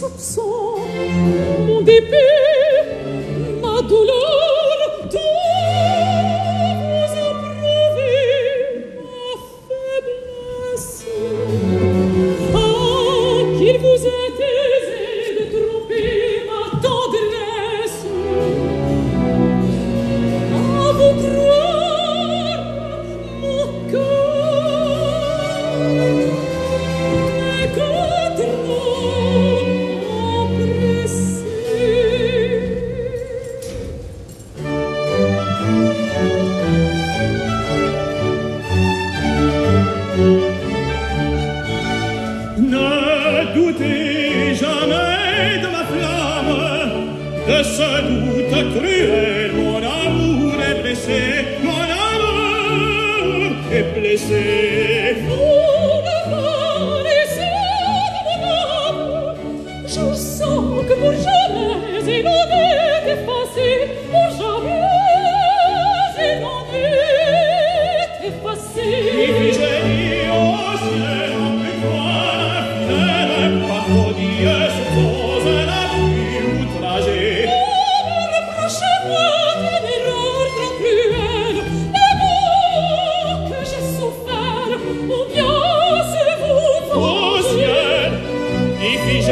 soupçons, mon dépit, Ne doutez jamais de ma flamme, de ce doute cruel. Mon amour est blessé, mon amour est blessé. Vous ne paraissez de mon. Je sens que pour jamais il en est effacé, pour jamais il en est effacé. Plus, yeah, if he